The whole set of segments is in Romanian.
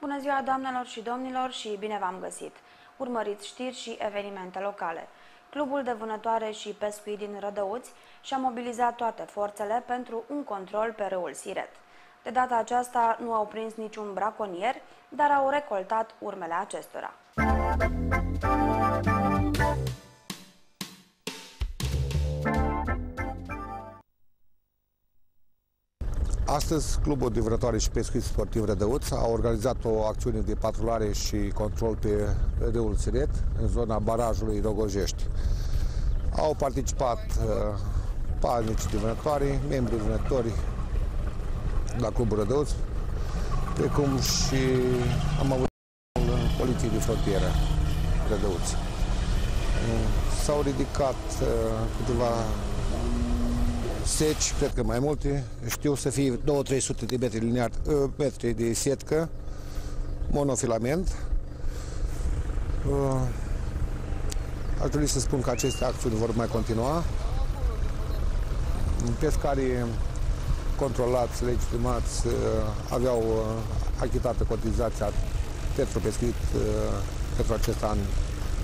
Bună ziua, doamnelor și domnilor, și bine v-am găsit! Urmăriți știri și evenimente locale. Clubul de vânătoare și pescuit din Rădăuți și-a mobilizat toate forțele pentru un control pe râul Siret. De data aceasta nu au prins niciun braconier, dar au recoltat urmele acestora. Astăzi, Clubul de Vrătoare și Pescuit Sportiv Rădăuț a organizat o acțiune de patrulare și control pe râul Siret, în zona barajului Rogojești. Au participat uh, palnici de vânătoare, membri vânători la Clubul Rădăuț, precum și am avut poliție de frontieră Rădăuț. Uh, s-au ridicat uh, câteva seci, cred că mai multe, știu să fie 2-300 de metri liniar, uh, metri de setcă, monofilament. Uh, aș dori să spun că aceste acțiuni vor mai continua. Pescarii controlați, legitimați, uh, aveau achitată cotizația pentru pescuit pentru acest an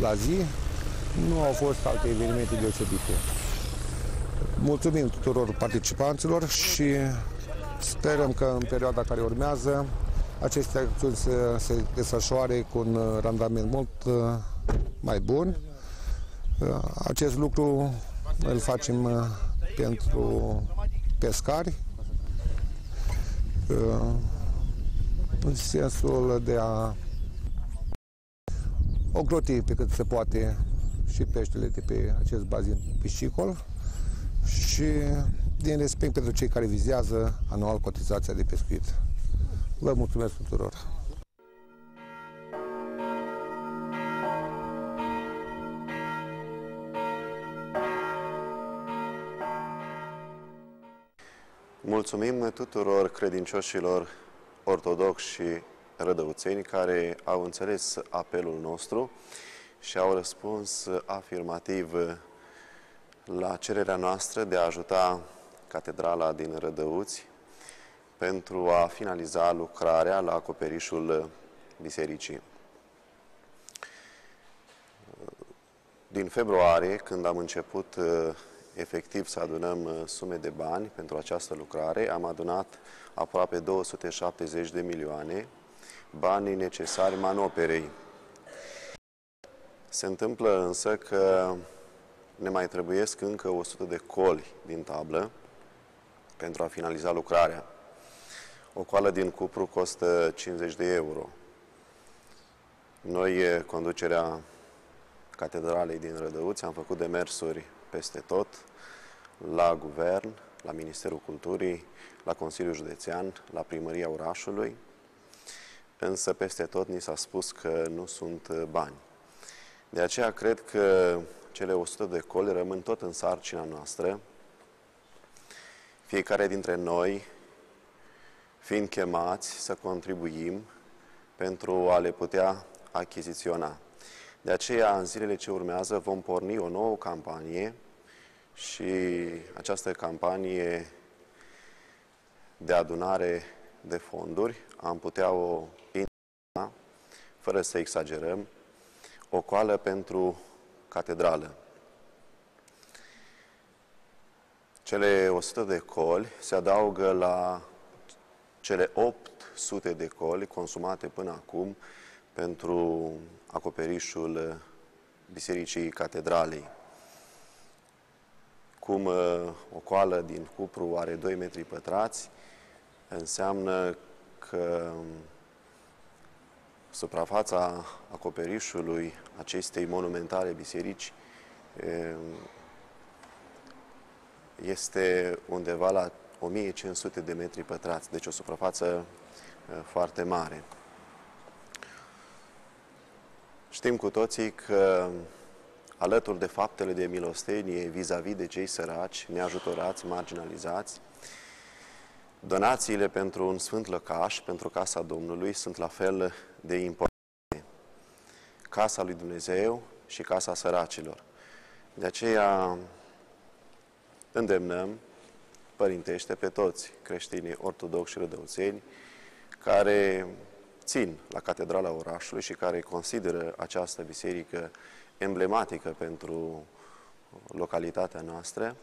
la zi. Nu au fost alte evenimente deosebite. Mulțumim tuturor participanților și sperăm că în perioada care urmează aceste acțiuni să se desfășoare cu un randament mult uh, mai bun. Uh, acest lucru îl facem uh, pentru pescari în sensul de a ocroti pe cât se poate și peștele de pe acest bazin piscicol și din respect pentru cei care vizează anual cotizația de pescuit. Vă mulțumesc tuturor! Mulțumim tuturor credincioșilor ortodoxi și rădăuțeni care au înțeles apelul nostru și au răspuns afirmativ la cererea noastră de a ajuta Catedrala din Rădăuți pentru a finaliza lucrarea la acoperișul bisericii. Din februarie, când am început uh, efectiv să adunăm uh, sume de bani pentru această lucrare, am adunat aproape 270 de milioane, banii necesari manoperei. Se întâmplă însă că ne mai trebuiesc încă 100 de coli din tablă pentru a finaliza lucrarea. O coală din cupru costă 50 de euro. Noi, conducerea Catedralei din Rădăuți, am făcut demersuri peste tot, la guvern, la Ministerul Culturii, la Consiliul Județean, la Primăria orașului, însă peste tot ni s-a spus că nu sunt bani. De aceea cred că cele 100 de coli rămân tot în sarcina noastră, fiecare dintre noi fiind chemați să contribuim pentru a le putea achiziționa. De aceea, în zilele ce urmează, vom porni o nouă campanie și această campanie de adunare de fonduri am putea o fără să exagerăm, o coală pentru catedrală. Cele 100 de coli se adaugă la cele 800 de coli consumate până acum pentru acoperișul Bisericii Catedralei. Cum uh, o coală din cupru are 2 metri pătrați, înseamnă că suprafața acoperișului acestei monumentale biserici este undeva la 1500 de metri pătrați, deci o suprafață foarte mare. Știm cu toții că alături de faptele de milostenie vis-a-vis -vis de cei săraci, neajutorați, marginalizați, donațiile pentru un sfânt lăcaș, pentru Casa Domnului, sunt la fel de importante. Casa lui Dumnezeu și Casa săracilor. De aceea îndemnăm părintește pe toți creștinii ortodoxi și rădăuțeni care țin la Catedrala orașului și care consideră această biserică emblematică pentru localitatea noastră,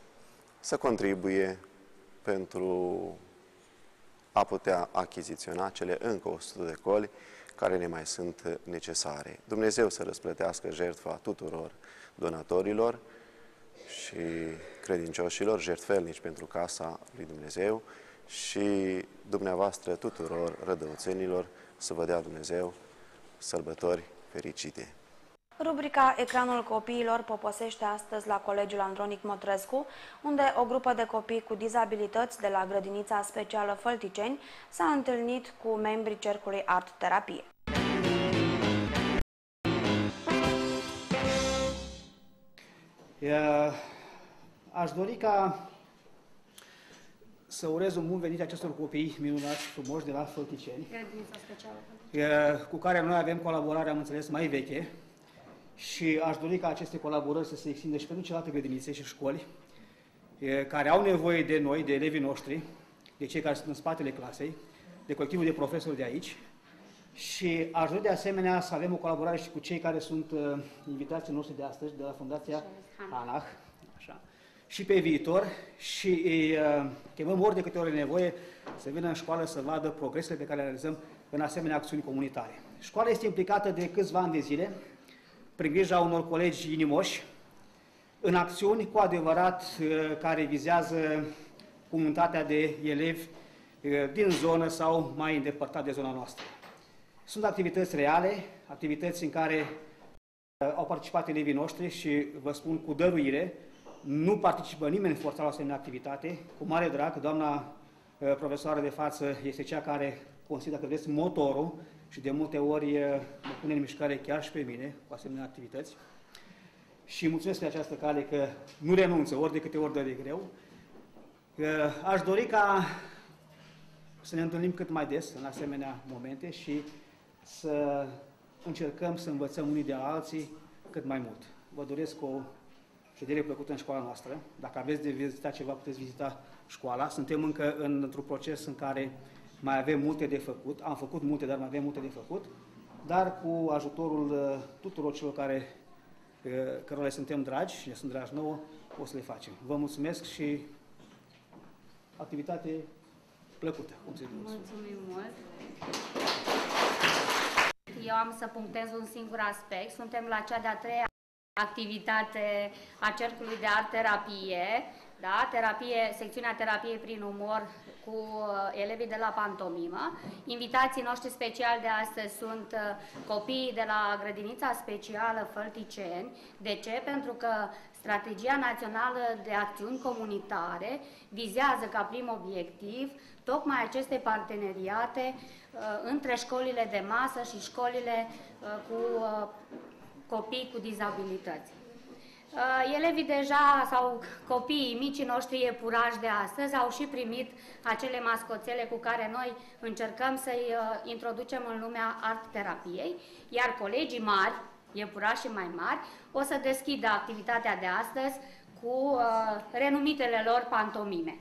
să contribuie pentru a putea achiziționa cele încă 100 de coli care ne mai sunt necesare. Dumnezeu să răsplătească jertfa tuturor donatorilor și credincioșilor, jertfelnici pentru casa lui Dumnezeu și dumneavoastră tuturor rădăuțenilor să vă dea Dumnezeu sărbători fericite. Rubrica Ecranul copiilor poposește astăzi la Colegiul Andronic Motrescu, unde o grupă de copii cu dizabilități de la grădinița specială Fălticeni s-a întâlnit cu membrii Cercului Art Terapie. Aș dori ca să urez un bun venit acestor copii minunați, frumoși de la Fălticeni, cu care noi avem colaborare, am înțeles, mai veche și aș dori ca aceste colaborări să se extindă și pentru celelalte grădinițe și școli care au nevoie de noi, de elevii noștri, de cei care sunt în spatele clasei, de colectivul de profesori de aici. Și aș dori de asemenea să avem o colaborare și cu cei care sunt uh, invitații noștri de astăzi, de la Fundația Hanach, așa, și pe viitor. Și îi uh, chemăm ori de câte ori nevoie să vină în școală să vadă progresele pe care le realizăm în asemenea acțiuni comunitare. Școala este implicată de câțiva ani de zile, prin grija unor colegi inimoși, în acțiuni cu adevărat uh, care vizează comunitatea de elevi uh, din zonă sau mai îndepărtat de zona noastră. Sunt activități reale, activități în care uh, au participat elevii noștri și vă spun cu dăruire, nu participă nimeni forțat la asemenea activitate. Cu mare drag, doamna profesoară de față este cea care consideră că vreți motorul și de multe ori mă pune în mișcare chiar și pe mine cu asemenea activități. Și mulțumesc pe această cale că nu renunță ori de câte ori dă de greu. Aș dori ca să ne întâlnim cât mai des în asemenea momente și să încercăm să învățăm unii de alții cât mai mult. Vă doresc o ședere plăcută în școala noastră. Dacă aveți de vizitat ceva, puteți vizita școala. Suntem încă într-un proces în care mai avem multe de făcut, am făcut multe, dar mai avem multe de făcut, dar cu ajutorul uh, tuturor celor care, uh, cărora le suntem dragi și ne sunt dragi nouă, o să le facem. Vă mulțumesc și activitate plăcută, cum se Mulțumim mult! Eu am să punctez un singur aspect. Suntem la cea de-a treia activitate a Cercului de Art Terapie, da? terapie, secțiunea terapiei prin umor cu uh, elevii de la pantomimă. Invitații noștri speciali de astăzi sunt uh, copiii de la grădinița specială Fălticeni. De ce? Pentru că Strategia Națională de Acțiuni Comunitare vizează ca prim obiectiv tocmai aceste parteneriate uh, între școlile de masă și școlile uh, cu uh, copii cu dizabilități. Uh, elevii deja sau copiii micii noștri iepurași de astăzi au și primit acele mascoțele cu care noi încercăm să-i uh, introducem în lumea art-terapiei, iar colegii mari, iepurași mai mari, o să deschidă activitatea de astăzi cu uh, renumitele lor pantomime.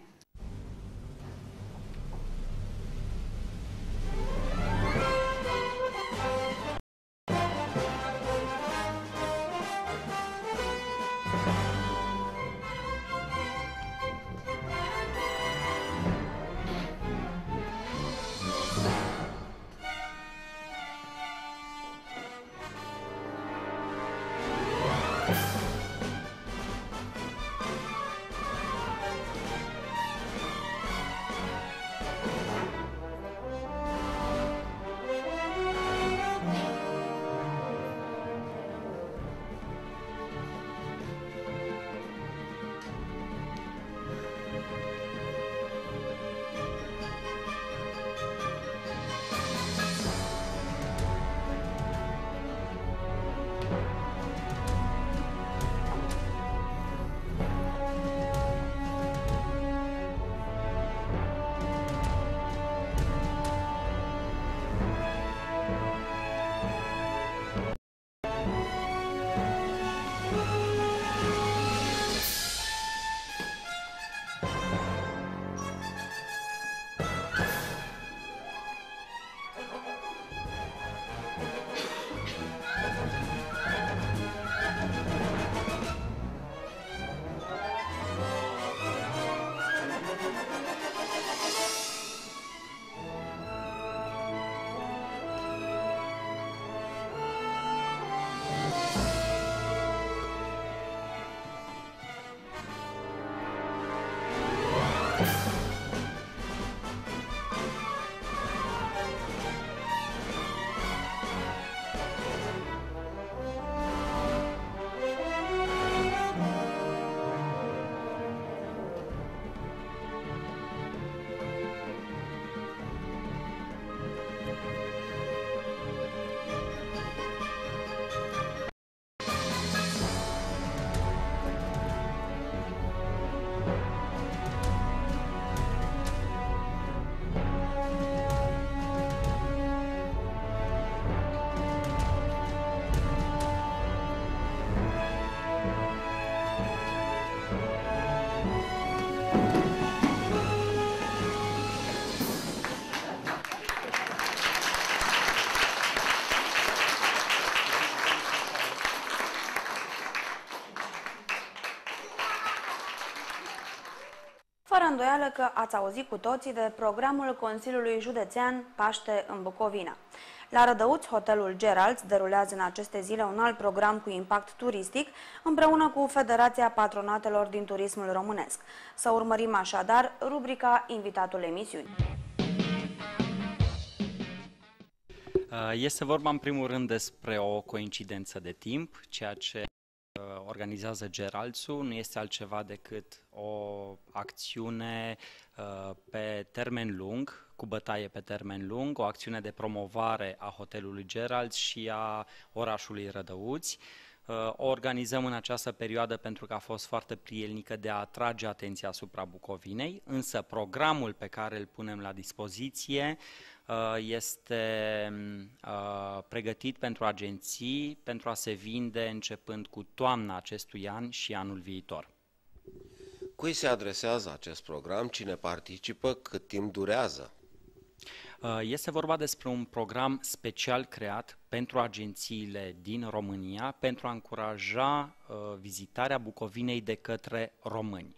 Îndoială că ați auzit cu toții de programul Consiliului Județean Paște în Bucovina. La Rădăuți, hotelul Geralds derulează în aceste zile un alt program cu impact turistic împreună cu Federația Patronatelor din Turismul Românesc. Să urmărim așadar rubrica Invitatul emisiunii. Este vorba în primul rând despre o coincidență de timp, ceea ce Uh, organizează Geralțu nu este altceva decât o acțiune uh, pe termen lung, cu bătaie pe termen lung, o acțiune de promovare a hotelului Gerald și a orașului Rădăuți. Uh, o organizăm în această perioadă pentru că a fost foarte prielnică de a atrage atenția asupra Bucovinei, însă programul pe care îl punem la dispoziție Uh, este uh, pregătit pentru agenții pentru a se vinde începând cu toamna acestui an și anul viitor. Cui se adresează acest program? Cine participă? Cât timp durează? Uh, este vorba despre un program special creat pentru agențiile din România pentru a încuraja vizitarea Bucovinei de către români.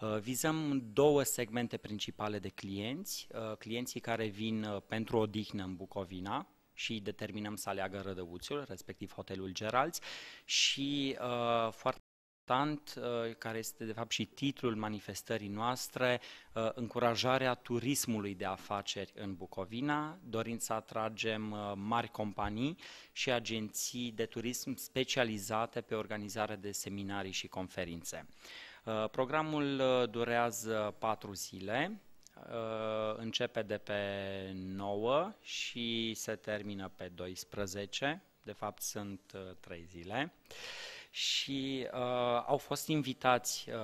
Uh, vizăm două segmente principale de clienți, uh, clienții care vin uh, pentru odihnă în Bucovina, și determinăm să aleagă Rădăuțul, respectiv hotelul Geralds, și uh, foarte important, uh, care este de fapt și titlul manifestării noastre, uh, încurajarea turismului de afaceri în Bucovina, dorind să atragem uh, mari companii și agenții de turism specializate pe organizarea de seminarii și conferințe. Uh, programul uh, durează patru zile, uh, începe de pe 9 și se termină pe 12, de fapt sunt trei zile și uh, au fost invitați uh,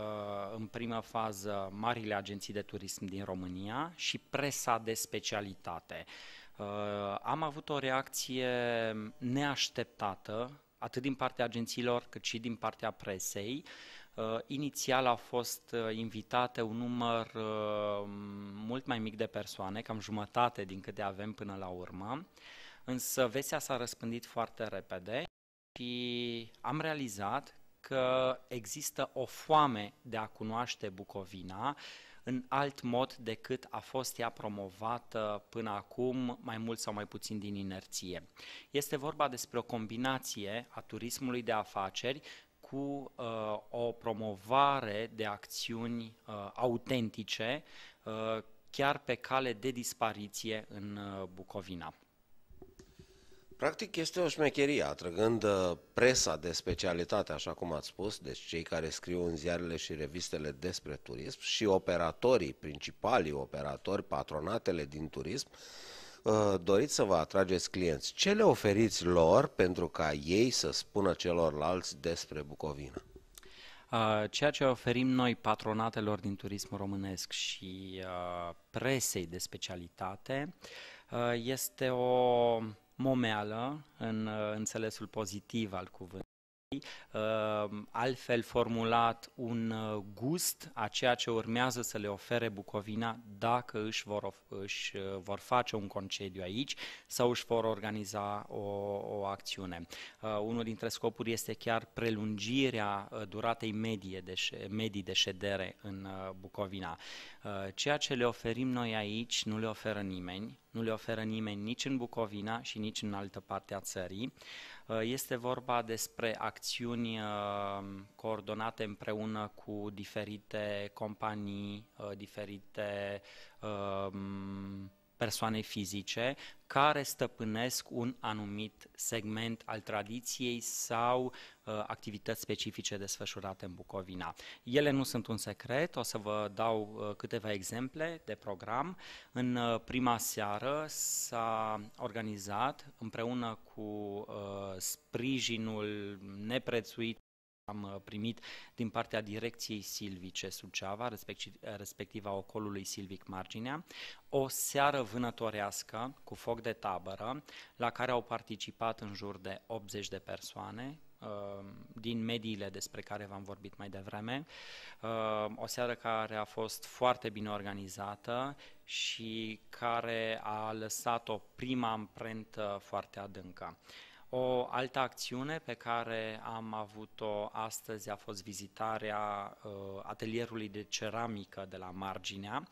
în prima fază marile agenții de turism din România și presa de specialitate. Uh, am avut o reacție neașteptată, atât din partea agențiilor cât și din partea presei. Uh, Uh, inițial au fost uh, invitate un număr uh, mult mai mic de persoane, cam jumătate din câte avem până la urmă, însă vestea s-a răspândit foarte repede și am realizat că există o foame de a cunoaște Bucovina în alt mod decât a fost ea promovată până acum, mai mult sau mai puțin din inerție. Este vorba despre o combinație a turismului de afaceri cu uh, o promovare de acțiuni uh, autentice, uh, chiar pe cale de dispariție în uh, Bucovina. Practic este o șmecherie, atrăgând uh, presa de specialitate, așa cum ați spus, deci cei care scriu în ziarele și revistele despre turism și operatorii, principalii operatori, patronatele din turism, Uh, doriți să vă atrageți clienți, ce le oferiți lor pentru ca ei să spună celorlalți despre Bucovina? Uh, ceea ce oferim noi patronatelor din turismul românesc și uh, presei de specialitate este o momeală în înțelesul pozitiv al cuvântului Uh, altfel formulat un uh, gust a ceea ce urmează să le ofere Bucovina dacă își vor, își uh, vor face un concediu aici sau își vor organiza o, o acțiune. Unul dintre scopuri este chiar prelungirea duratei medie de, medii de ședere în Bucovina. Ceea ce le oferim noi aici nu le oferă nimeni, nu le oferă nimeni nici în Bucovina și nici în altă parte a țării. Uh, este vorba despre acțiuni uh, coordonate împreună cu diferite companii, uh, diferite persoane fizice care stăpânesc un anumit segment al tradiției sau uh, activități specifice desfășurate în Bucovina. Ele nu sunt un secret, o să vă dau uh, câteva exemple de program. În uh, prima seară s-a organizat împreună cu uh, sprijinul neprețuit am uh, primit din partea direcției silvice Suceava, respectiv, respectiv a ocolului silvic Marginea, o seară vânătorească cu foc de tabără, la care au participat în jur de 80 de persoane, uh, din mediile despre care v-am vorbit mai devreme. Uh, o seară care a fost foarte bine organizată și care a lăsat o prima amprentă foarte adâncă. O altă acțiune pe care am avut-o astăzi a fost vizitarea uh, atelierului de ceramică de la Marginea,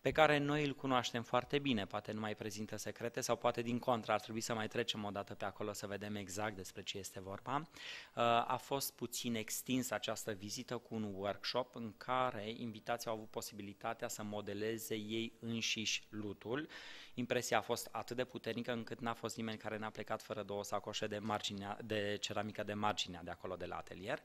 pe care noi îl cunoaștem foarte bine, poate nu mai prezintă secrete sau poate din contră ar trebui să mai trecem o dată pe acolo să vedem exact despre ce este vorba. Uh, a fost puțin extins această vizită cu un workshop în care invitații au avut posibilitatea să modeleze ei înșiși lutul. Impresia a fost atât de puternică încât n-a fost nimeni care n-a plecat fără două sacoșe de, marginea, de ceramică de marginea de acolo de la atelier.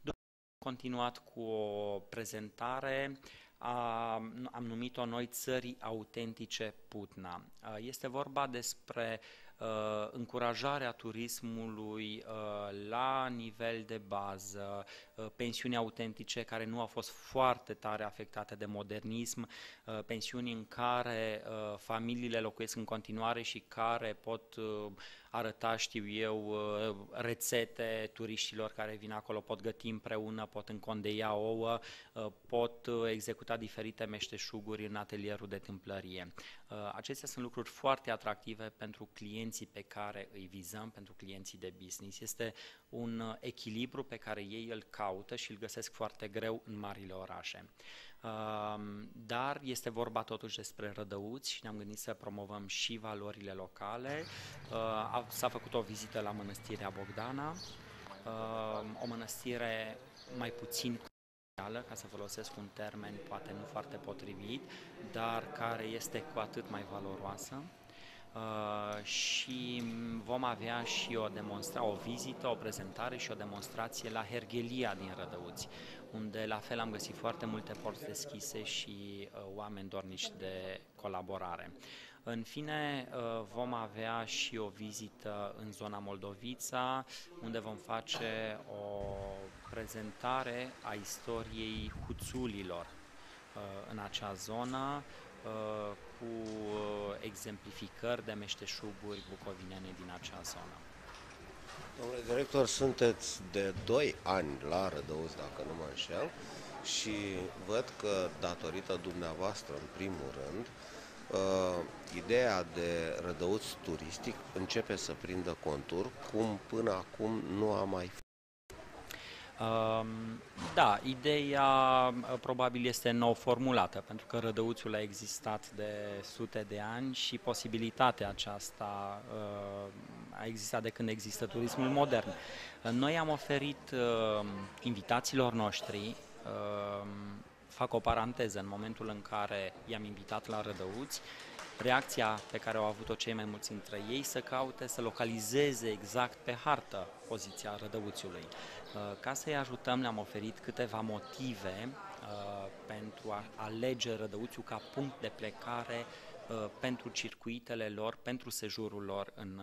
După continuat cu o prezentare a, am numit-o noi țării autentice Putna. Este vorba despre uh, încurajarea turismului uh, la nivel de bază, uh, pensiuni autentice care nu au fost foarte tare afectate de modernism, uh, pensiuni în care uh, familiile locuiesc în continuare și care pot uh, arăta, știu eu, uh, rețete turiștilor care vin acolo, pot găti împreună, pot încondeia ouă, uh, pot uh, executa diferite meșteșuguri în atelierul de tâmplărie. Acestea sunt lucruri foarte atractive pentru clienții pe care îi vizăm, pentru clienții de business. Este un echilibru pe care ei îl caută și îl găsesc foarte greu în marile orașe dar este vorba totuși despre rădăuți și ne-am gândit să promovăm și valorile locale. Uh, s-a făcut o vizită la mănăstirea Bogdana, o mănăstire mai puțin ca să folosesc un termen poate nu foarte potrivit, dar care este cu atât mai valoroasă. Uh, și vom avea și o demonstra, o vizită, o prezentare și o demonstrație la Hergelia din Rădăuți, unde la fel am găsit foarte multe porți deschise și uh, oameni dornici de colaborare. În fine, uh, vom avea și o vizită în zona Moldovița, unde vom face o prezentare a istoriei huțulilor uh, în acea zonă, uh, cu exemplificări de meșteșuguri bucovinene din acea zonă. Domnule director, sunteți de 2 ani la Rădăuți, dacă nu mă înșel, și văd că datorită dumneavoastră, în primul rând, uh, ideea de rădăuț turistic începe să prindă contur, cum până acum nu a mai fost. Da, ideea uh, probabil este nou formulată, pentru că rădăuțul a existat de sute de ani și posibilitatea aceasta uh, a existat de când există turismul modern. Noi am oferit uh, invitațiilor noștri, fac o paranteză, în momentul în care i-am invitat la Rădăuți, reacția pe care au avut-o cei mai mulți dintre ei să caute să localizeze exact pe hartă poziția Rădăuțiului. Uh, ca să-i ajutăm, le-am oferit câteva motive uh, pentru a alege Rădăuțiu ca punct de plecare uh, pentru circuitele lor, pentru sejurul lor în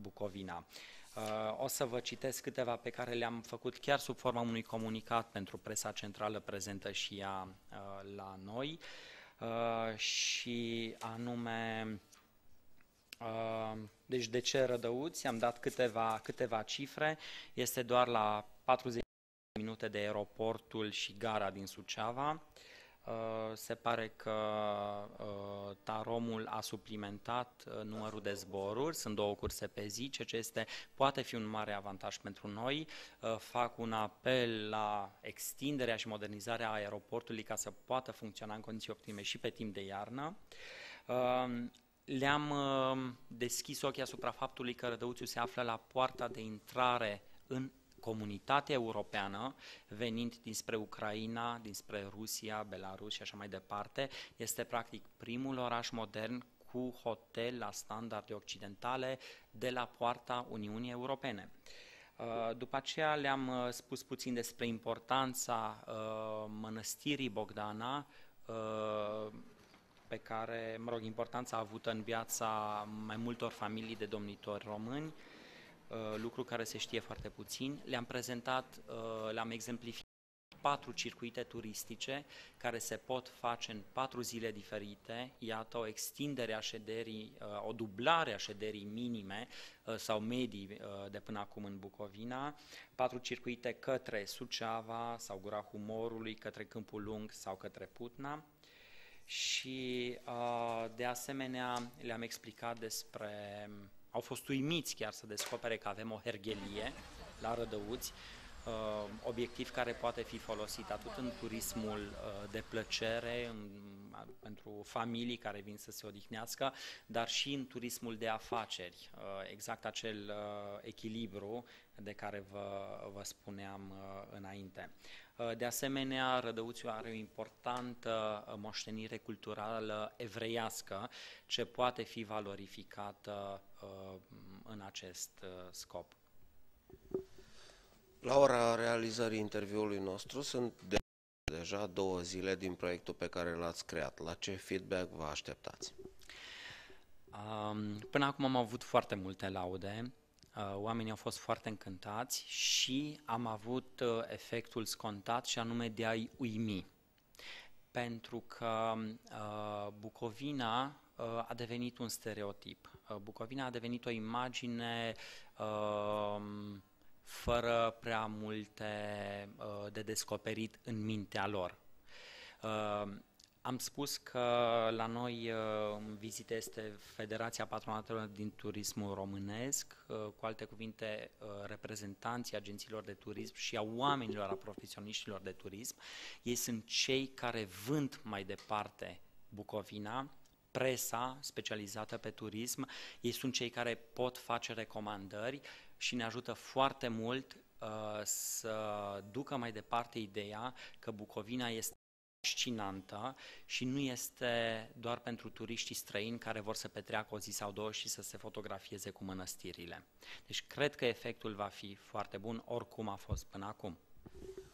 Bucovina. O să vă citesc câteva pe care le-am făcut chiar sub forma unui comunicat pentru presa centrală prezentă și ea la noi și anume deci de ce rădăuți? Am dat câteva, câteva cifre. Este doar la 40 minute de aeroportul și gara din Suceava. Se pare că Taromul a suplimentat numărul de zboruri, sunt două curse pe zi, ceea ce este, poate fi un mare avantaj pentru noi. Fac un apel la extinderea și modernizarea aeroportului ca să poată funcționa în condiții optime și pe timp de iarnă le-am uh, deschis ochii asupra faptului că Rădăuțiu se află la poarta de intrare în comunitatea europeană, venind dinspre Ucraina, dinspre Rusia, Belarus și așa mai departe, este practic primul oraș modern cu hotel la standarde occidentale de la poarta Uniunii Europene. Uh, după aceea le-am uh, spus puțin despre importanța mănăstirii Bogdana, pe care, mă rog, importanța avută în viața mai multor familii de domnitori români, uh, lucru care se știe foarte puțin. Le-am prezentat, uh, le-am exemplificat patru circuite turistice care se pot face în patru zile diferite, iată o extindere a șederii, uh, o dublare a șederii minime sau medii de până acum în Bucovina, patru circuite către Suceava sau Gura Humorului, către Câmpul Lung sau către Putna, și uh, de asemenea le-am explicat despre au fost uimiți chiar să descopere că avem o herghelie la Rădăuți, uh, obiectiv care poate fi folosit atât în turismul uh, de plăcere, în, pentru familii care vin să se odihnească, dar și în turismul de afaceri, uh, exact acel echilibru de care vă, vă spuneam înainte. De asemenea, Rădăuțiu are o importantă moștenire culturală evreiască ce poate fi valorificată în acest scop. La ora realizării interviului nostru sunt de deja două zile din proiectul pe care l-ați creat. La ce feedback vă așteptați? Până acum am avut foarte multe laude, uh, oamenii au fost foarte încântați și am avut uh, efectul scontat și anume de a-i uimi. Pentru că uh, Bucovina a devenit un stereotip. Bucovina a devenit o imagine fără prea multe uh, de descoperit în mintea lor. Uh, am spus că la noi uh, în vizite este Federația Patronatelor din Turismul Românesc, cu alte cuvinte reprezentanții agențiilor de turism și a oamenilor, a profesioniștilor de turism. Ei sunt cei care vând mai departe Bucovina, presa specializată pe turism, ei sunt cei care pot face recomandări și ne ajută foarte mult uh, să ducă mai departe ideea că Bucovina este fascinantă și nu este doar pentru turiștii străini care vor să petreacă o zi sau două și să se fotografieze cu mănăstirile. Deci cred că efectul va fi foarte bun, oricum a fost până acum.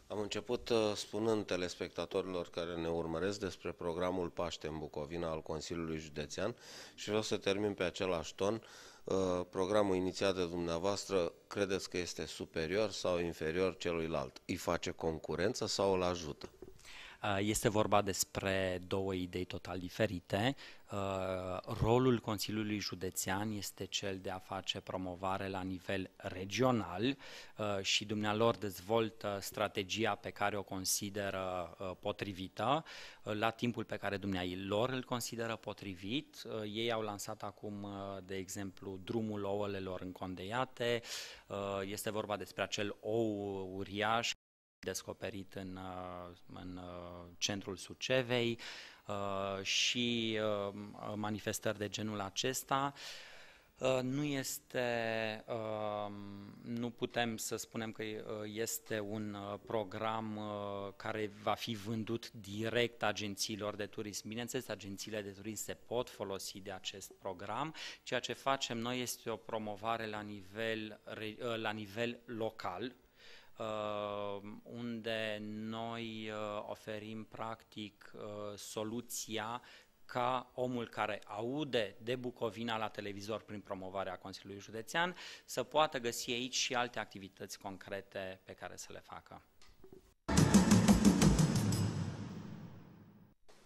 Am început uh, spunând telespectatorilor care ne urmăresc despre programul Paște în Bucovina al Consiliului Județean și vreau să termin pe același ton. Uh, programul inițiat de dumneavoastră credeți că este superior sau inferior celuilalt? Îi face concurență sau îl ajută? Uh, este vorba despre două idei total diferite. Uh, rolul Consiliului Județean este cel de a face promovare la nivel regional uh, și dumnealor dezvoltă strategia pe care o consideră potrivită la timpul pe care dumnealor îl consideră potrivit. Ei au lansat acum, de exemplu, drumul ouălelor încondeiate. Este vorba despre acel ou uriaș descoperit în, uh, în uh, centrul Sucevei uh, și manifestări de genul acesta. Nu este, nu putem să spunem că este un program care va fi vândut direct agențiilor de turism. Bineînțeles, agențiile de turism se pot folosi de acest program. Ceea ce facem noi este o promovare la nivel, la nivel local, Uh, unde noi uh, oferim practic uh, soluția ca omul care aude de Bucovina la televizor prin promovarea Consiliului Județean să poată găsi aici și alte activități concrete pe care să le facă.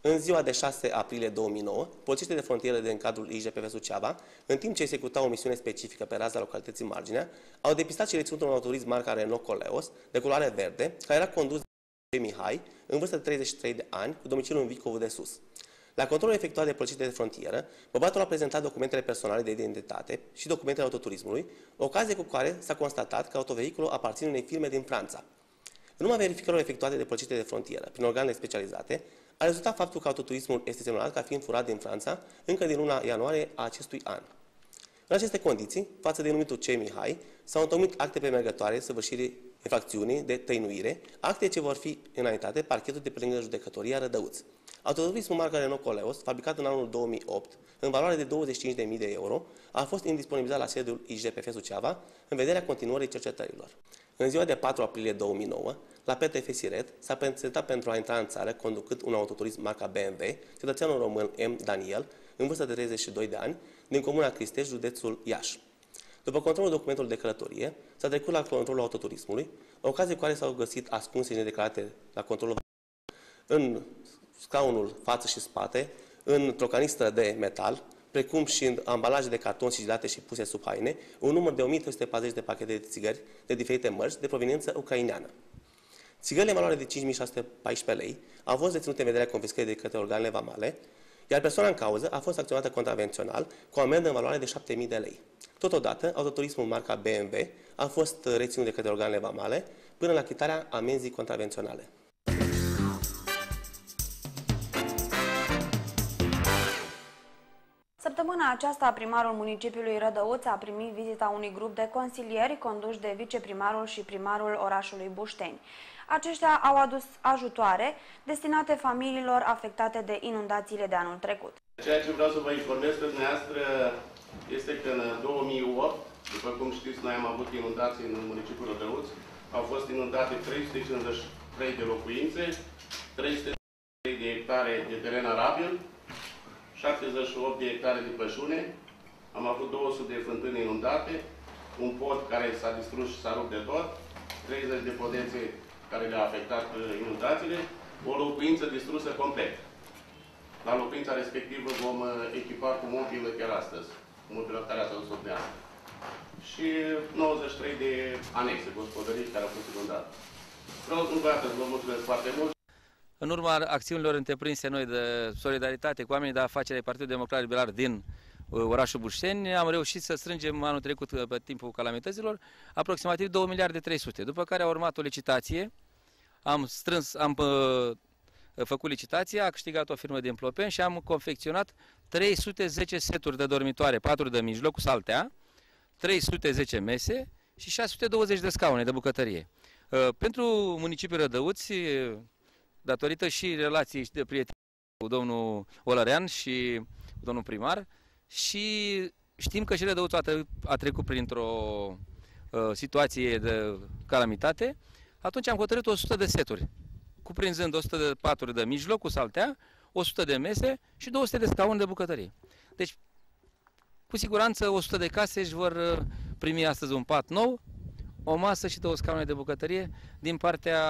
În ziua de 6 aprilie 2009, polițiștii de frontieră din cadrul IGPV Suceava, în timp ce executau o misiune specifică pe raza localității Marginea, au depistat și reținut un autoturism marca Renault Coleos, de culoare verde, care era condus de Mihai, în vârstă de 33 de ani, cu domiciliul în Vicovul de Sus. La controlul efectuat de polițiștii de frontieră, bărbatul a prezentat documentele personale de identitate și documentele autoturismului, ocazie cu care s-a constatat că autovehiculul aparține unei firme din Franța. În urma verificărilor efectuate de polițiștii de frontieră prin organele specializate, a rezultat faptul că autoturismul este semnalat ca fiind furat din Franța încă din luna ianuarie a acestui an. În aceste condiții, față de numitul C. Mihai, s-au întocmit acte premergătoare săvârșirii infracțiunii de tăinuire, acte ce vor fi înaintate parchetul de pe lângă judecătoria Rădăuț. Autoturismul marca Renault Coleos, fabricat în anul 2008, în valoare de 25.000 de euro, a fost indisponibilizat la sediul IGPF Suceava în vederea continuării cercetărilor. În ziua de 4 aprilie 2009, la PTF Siret s-a prezentat pentru a intra în țară conducând un autoturism marca BMW, cetățeanul român M. Daniel, în vârstă de 32 de ani, din comuna Cristești, județul Iași. După controlul documentului de călătorie, s-a trecut la controlul autoturismului, ocazie cu care s-au găsit ascunse nedeclarate la controlul în scaunul față și spate, într-o canistră de metal, precum și în ambalaje de carton sigilate și puse sub haine, un număr de 1340 de pachete de țigări de diferite mărci de proveniență ucraineană. Țigările în valoare de 5614 lei au fost deținute în vederea confiscării de către organele vamale, iar persoana în cauză a fost acționată contravențional cu o amendă în valoare de 7.000 de lei. Totodată, autoturismul marca BMW a fost reținut de către organele vamale până la chitarea amenzii contravenționale. Săptămâna aceasta, primarul municipiului Rădăuț a primit vizita unui grup de consilieri conduși de viceprimarul și primarul orașului Bușteni. Aceștia au adus ajutoare destinate familiilor afectate de inundațiile de anul trecut. Ceea ce vreau să vă informez pe dumneavoastră este că în 2008, după cum știți, noi am avut inundații în municipiul Rădăuț, au fost inundate 353 de locuințe, 303 de hectare de teren arabil, 78 de hectare de pășune, am avut 200 de fântâni inundate, un pod care s-a distrus și s-a rupt de tot, 30 de podețe care le-a afectat uh, inundațiile, o locuință distrusă complet. La locuința respectivă vom uh, echipa cu mobilă chiar astăzi, mobilă care a dus de ani. Și 93 de anexe, gospodării care au fost inundate. Vreau încă o dată să vă mulțumesc foarte mult. În urma acțiunilor întreprinse noi de solidaritate cu oamenii de afaceri ai Partidului Democrat Liberal din uh, orașul Bușeni, am reușit să strângem anul trecut, uh, pe timpul calamităților, aproximativ 2 miliarde 300, după care a urmat o licitație, am strâns, am uh, făcut licitația, a câștigat o firmă din Plopen și am confecționat 310 seturi de dormitoare, 4 de mijloc cu saltea, 310 mese și 620 de scaune de bucătărie. Pentru municipiul Rădăuți, datorită și relației de prietenie cu domnul Olărean și cu domnul primar și știm că și Rădăuțul a, a trecut printr-o uh, situație de calamitate, atunci am hotărât 100 de seturi, cuprinzând 100 de paturi de mijloc cu saltea, 100 de mese și 200 de scaune de bucătărie. Deci, cu siguranță 100 de case își vor uh, primi astăzi un pat nou, o masă și două scaune de bucătărie din partea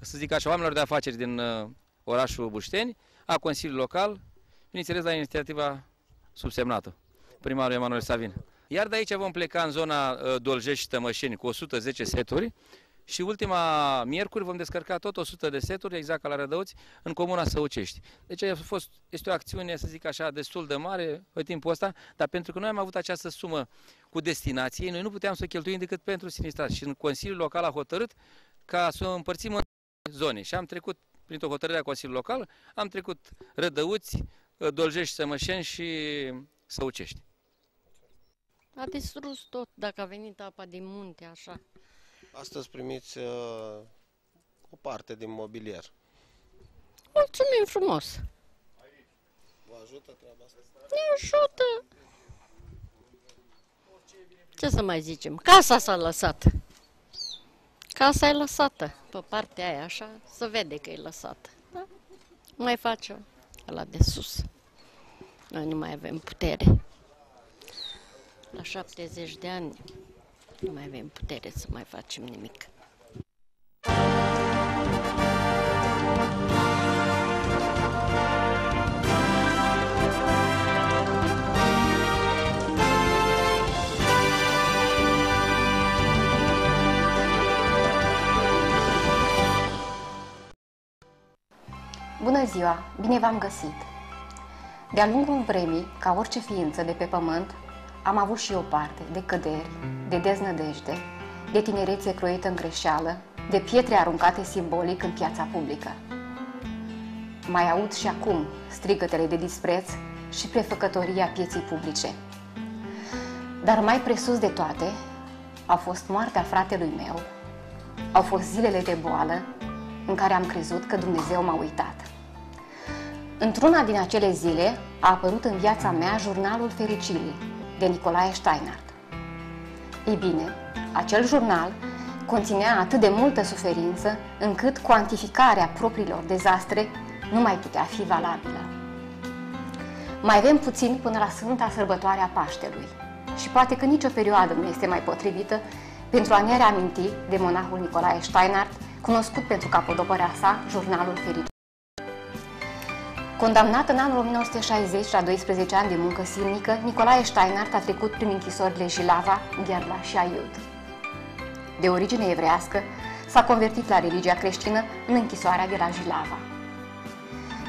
să zic așa, oamenilor de afaceri din uh, orașul Bușteni, a Consiliului Local, bineînțeles la inițiativa subsemnată, primarul Emanuel Savin. Iar de aici vom pleca în zona uh, Doljești și Tămășeni cu 110 seturi și ultima miercuri vom descărca tot 100 de seturi, exact ca la Rădăuți, în comuna Săucești. Deci a fost, este o acțiune, să zic așa, destul de mare pe timpul ăsta, dar pentru că noi am avut această sumă cu destinație, noi nu puteam să o cheltuim decât pentru sinistrat și în Consiliul Local a hotărât ca să o împărțim în zone. Și am trecut printr-o hotărâre a Consiliului Local, am trecut Rădăuți, Doljești, Sămășeni și Săucești. A distrus tot dacă a venit apa din munte, așa. Astăzi primiți uh, o parte din mobilier. Mulțumim frumos! Vă ajută treaba asta? Ne ajută! Ce să mai zicem? Casa s-a lăsat. Casa e lăsată pe partea aia, așa, se vede că e lăsată. Da? Mai face la de sus. Noi nu mai avem putere. La 70 de ani nu mai avem putere să mai facem nimic. Bună ziua! Bine v-am găsit! De-a lungul vremii, ca orice ființă de pe pământ, am avut și eu parte de căderi, de deznădejde, de tinerețe croită în greșeală, de pietre aruncate simbolic în piața publică. Mai aud și acum strigătele de dispreț și prefăcătoria pieții publice. Dar mai presus de toate, a fost moartea fratelui meu, au fost zilele de boală în care am crezut că Dumnezeu m-a uitat. Într-una din acele zile a apărut în viața mea jurnalul Fericirii de Nicolae Steinhardt. Ei bine, acel jurnal conținea atât de multă suferință încât cuantificarea propriilor dezastre nu mai putea fi valabilă. Mai avem puțin până la Sfânta Sărbătoare a Paștelui și poate că nicio perioadă nu este mai potrivită pentru a ne reaminti de monahul Nicolae Steinhardt, cunoscut pentru capodopărea sa, Jurnalul Fericit. Condamnat în anul 1960 la 12 ani de muncă silnică, Nicolae Steinhardt a trecut prin închisorile Jilava, Gherla și Aiud. De origine evrească, s-a convertit la religia creștină în închisoarea de la Jilava.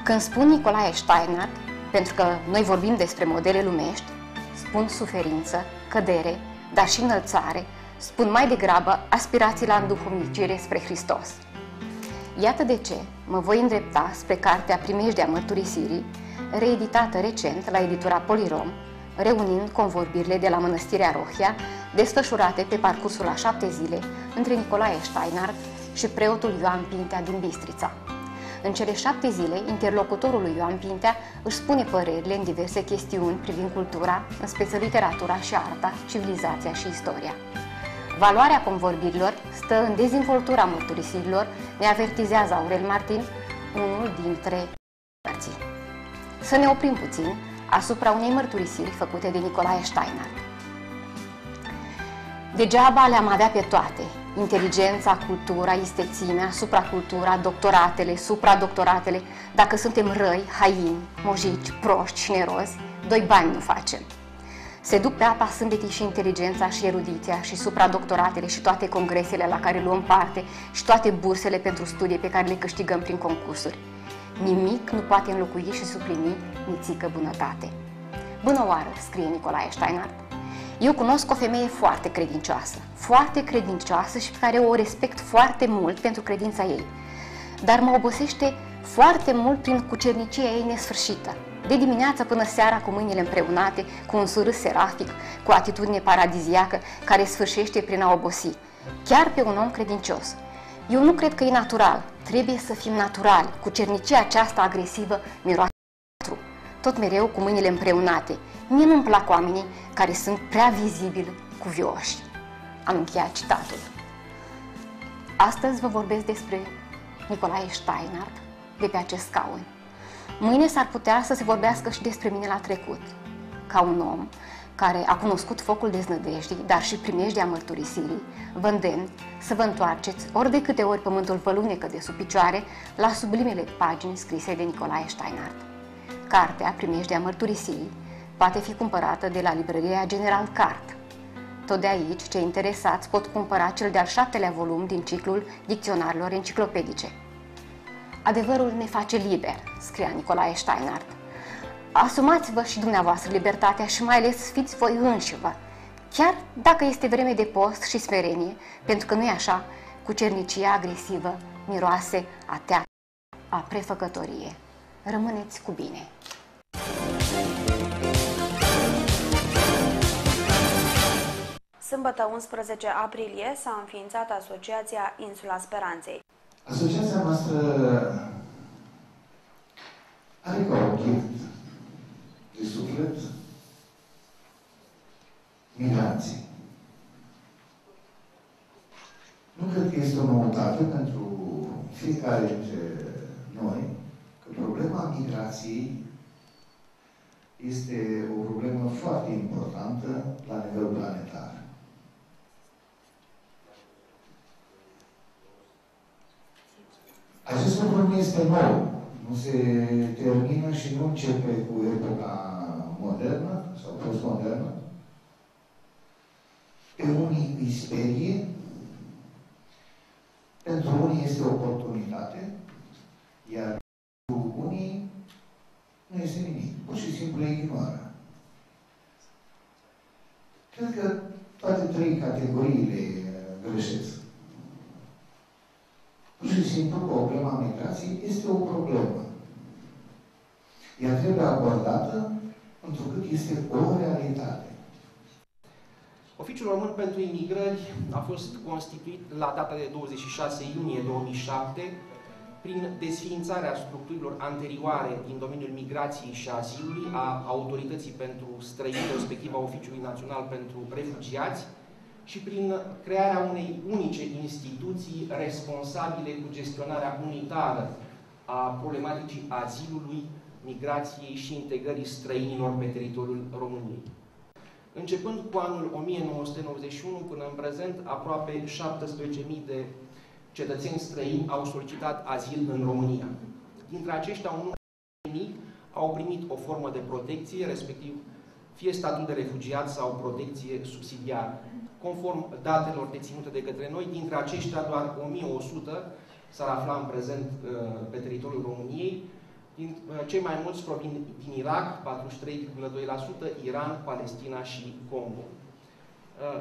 Când spun Nicolae Steiner, pentru că noi vorbim despre modele lumești, spun suferință, cădere, dar și înălțare, spun mai degrabă aspirații la înduhovnicire spre Hristos. Iată de ce mă voi îndrepta spre cartea Primejdea mărturisirii, reeditată recent la editura Polirom, reunind convorbirile de la Mănăstirea Rohia, desfășurate pe parcursul a șapte zile între Nicolae Steinhardt și preotul Ioan Pintea din Bistrița. În cele șapte zile, interlocutorul lui Ioan Pintea își spune părerile în diverse chestiuni privind cultura, în speță literatura și arta, civilizația și istoria. Valoarea convorbirilor stă în dezinvoltura mărturisirilor, ne avertizează Aurel Martin, unul dintre părții. Să ne oprim puțin asupra unei mărturisiri făcute de Nicolae Steiner. Degeaba le-am avea pe toate, inteligența, cultura, istețimea, supracultura, doctoratele, supradoctoratele, dacă suntem răi, haini, mojici, proști și nerozi, doi bani nu facem. Se duc pe apa sâmbetii și inteligența și erudiția și supradoctoratele și toate congresele la care luăm parte și toate bursele pentru studii pe care le câștigăm prin concursuri. Nimic nu poate înlocui și suplini nițică bunătate. Bună oară, scrie Nicolae Steinhardt. Eu cunosc o femeie foarte credincioasă, foarte credincioasă și pe care o respect foarte mult pentru credința ei. Dar mă obosește foarte mult prin cucernicia ei nesfârșită. De dimineață până seara cu mâinile împreunate, cu un surâs serafic, cu o atitudine paradiziacă care sfârșește prin a obosi. Chiar pe un om credincios. Eu nu cred că e natural. Trebuie să fim naturali. Cu cernicia aceasta agresivă miroase tot mereu cu mâinile împreunate. Mie nu-mi plac oamenii care sunt prea vizibili cuvioși. Am încheiat citatul. Astăzi vă vorbesc despre Nicolae Steinhardt de pe acest scaun. Mâine s-ar putea să se vorbească și despre mine la trecut, ca un om care a cunoscut focul deznădejdii, dar și primejdea mărturisirii, vă îndemn să vă întoarceți ori de câte ori pământul vă lunecă de sub picioare la sublimele pagini scrise de Nicolae Steinhardt. Cartea Primejdea mărturisirii poate fi cumpărată de la librăria General Cart. Tot de aici, cei interesați pot cumpăra cel de-al șaptelea volum din ciclul Dicționarilor enciclopedice. Adevărul ne face liber, scria Nicolae Steinhardt. Asumați-vă și dumneavoastră libertatea și mai ales fiți voi înșivă, chiar dacă este vreme de post și smerenie, pentru că nu e așa, cu cernicia agresivă miroase a teatră, a prefăcătorie. Rămâneți cu bine! Sâmbătă 11 aprilie s-a înființat Asociația Insula Speranței. Asociația noastră are ca obiect de suflet migranții. Nu cred că este o noutate pentru fiecare dintre noi că problema migrației este o problemă foarte importantă la nivel planetar. Acest lucru nu este nou. Nu se termină și nu începe cu epoca modernă sau postmodernă. Pe unii îi sperie, pentru unii este o oportunitate, iar pentru unii nu este nimic. Pur și simplu le ignoră. Cred că toate trei categoriile greșesc. Pur și simplu, problema migrației este o problemă. Ea trebuie abordată întrucât este o realitate. Oficiul Român pentru Imigrări a fost constituit la data de 26 iunie 2007 prin desființarea structurilor anterioare din domeniul migrației și azilului a Autorității pentru Străini, respectiv a Oficiului Național pentru Refugiați, și prin crearea unei unice instituții responsabile cu gestionarea unitară a problematicii azilului, migrației și integrării străinilor pe teritoriul României. Începând cu anul 1991 până în prezent, aproape 17.000 de cetățeni străini au solicitat azil în România. Dintre aceștia, un număr mic au primit o formă de protecție, respectiv fie statut de refugiat sau protecție subsidiară. Conform datelor deținute de către noi, dintre aceștia doar 1100 s-ar afla în prezent uh, pe teritoriul României, din, cei mai mulți provin din Irak, 43,2%, Iran, Palestina și Congo.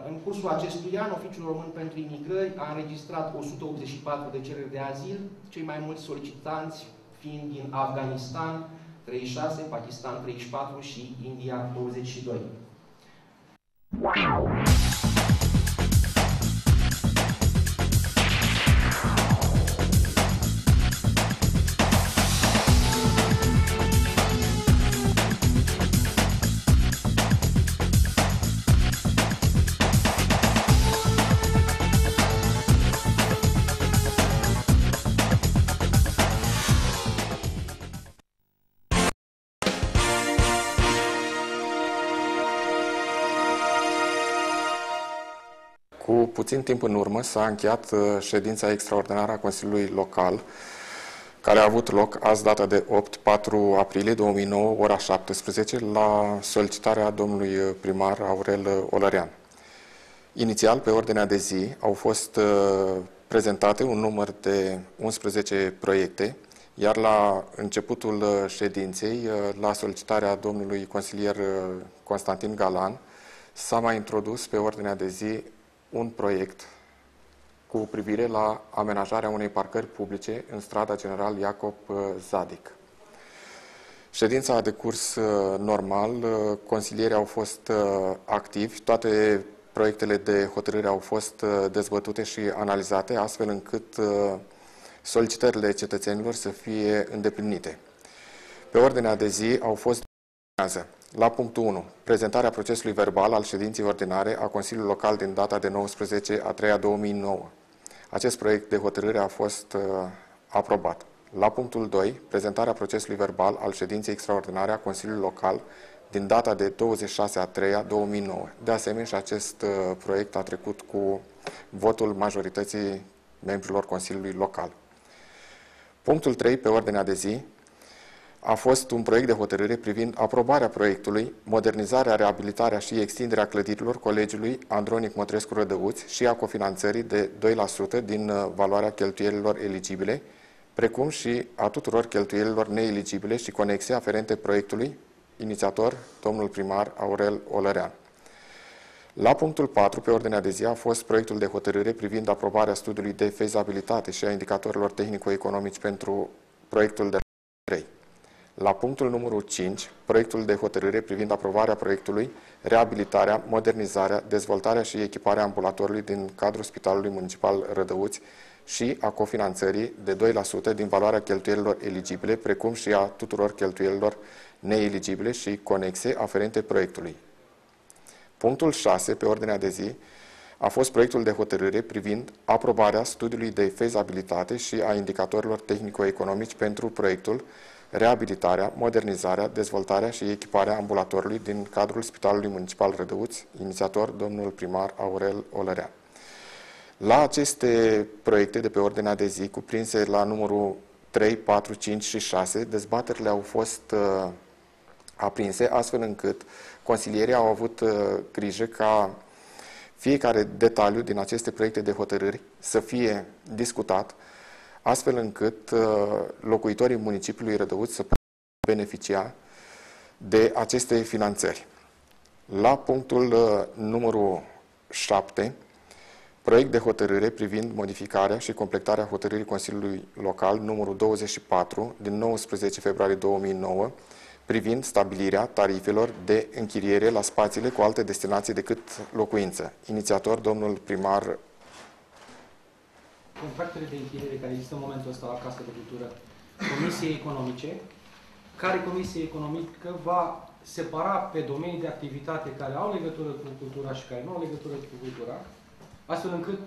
În cursul acestui an, Oficiul Român pentru Imigrări a înregistrat 184 de cereri de azil, cei mai mulți solicitanți fiind din Afganistan, 36, Pakistan 34 și India 22. Cu puțin timp în urmă s-a încheiat uh, ședința extraordinară a Consiliului Local, care a avut loc azi data de 8-4 aprilie 2009, ora 17, la solicitarea domnului primar Aurel Olărean. Inițial, pe ordinea de zi, au fost uh, prezentate un număr de 11 proiecte, iar la începutul uh, ședinței, la solicitarea domnului consilier Constantin Galan, s-a mai introdus pe ordinea de zi un proiect cu privire la amenajarea unei parcări publice în strada General Iacob uh, Zadic. Ședința a decurs uh, normal, uh, consilierii au fost activi, toate proiectele de hotărâre au fost dezbătute și analizate, astfel încât solicitările cetățenilor să fie îndeplinite. Pe ordinea de zi au fost la punctul 1. Prezentarea procesului verbal al ședinței ordinare a Consiliului Local din data de 19 a 3 a 2009. Acest proiect de hotărâre a fost uh, aprobat. La punctul 2. Prezentarea procesului verbal al ședinței extraordinare a Consiliului Local din data de 26 a 3 a 2009. De asemenea, și acest uh, proiect a trecut cu votul majorității membrilor Consiliului Local. Punctul 3 pe ordinea de zi a fost un proiect de hotărâre privind aprobarea proiectului, modernizarea, reabilitarea și extinderea clădirilor Colegiului Andronic Mătrescu Rădăuți și a cofinanțării de 2% din uh, valoarea cheltuielilor eligibile, precum și a tuturor cheltuielilor neeligibile și conexe aferente proiectului, inițiator, domnul primar Aurel Olărean. La punctul 4, pe ordinea de zi, a fost proiectul de hotărâre privind aprobarea studiului de fezabilitate și a indicatorilor tehnico-economici pentru proiectul de 3. La punctul numărul 5, proiectul de hotărâre privind aprobarea proiectului, reabilitarea, modernizarea, dezvoltarea și echiparea ambulatorului din cadrul Spitalului Municipal Rădăuți și a cofinanțării de 2% din valoarea cheltuielilor eligibile, precum și a tuturor cheltuielilor neeligibile și conexe aferente proiectului. Punctul 6, pe ordinea de zi, a fost proiectul de hotărâre privind aprobarea studiului de fezabilitate și a indicatorilor tehnico-economici pentru proiectul reabilitarea, modernizarea, dezvoltarea și echiparea ambulatorului din cadrul Spitalului Municipal Rădăuți, inițiator domnul primar Aurel Olărea. La aceste proiecte de pe ordinea de zi, cuprinse la numărul 3, 4, 5 și 6, dezbaterile au fost uh, aprinse, astfel încât consilierii au avut uh, grijă ca fiecare detaliu din aceste proiecte de hotărâri să fie discutat, astfel încât uh, locuitorii municipiului Rădăuți să poată beneficia de aceste finanțări. La punctul uh, numărul 7, proiect de hotărâre privind modificarea și completarea hotărârii Consiliului Local numărul 24 din 19 februarie 2009 privind stabilirea tarifelor de închiriere la spațiile cu alte destinații decât locuință. Inițiator, domnul primar contractele de închiriere care există în momentul ăsta la Casa de Cultură Comisiei Economice, care Comisie Economică va separa pe domenii de activitate care au legătură cu cultura și care nu au legătură cu cultura, astfel încât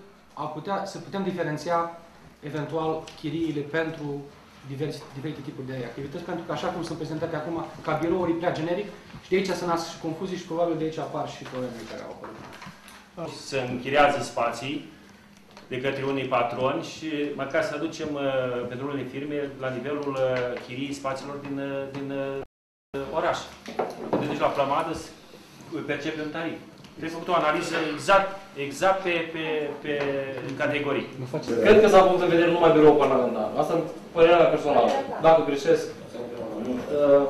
a putea, să putem diferenția eventual chiriile pentru diverse, diferite tipuri de activități, pentru că așa cum sunt prezentate acum, ca birouri prea generic, și de aici să nasc și confuzii și probabil de aici apar și problemele care au apărut. Se închiriază spații de către unii patroni și măcar să aducem uh, pentru unele firme la nivelul uh, chirii spațiilor din, uh, din oraș. Deci la plămadă percepem tarif. Trebuie făcut o analiză exact, exact pe, pe, pe categorii. Cred că s-a avut în vedere numai birou parlamentar. Asta e părerea mea personală. Dacă greșesc, Uh,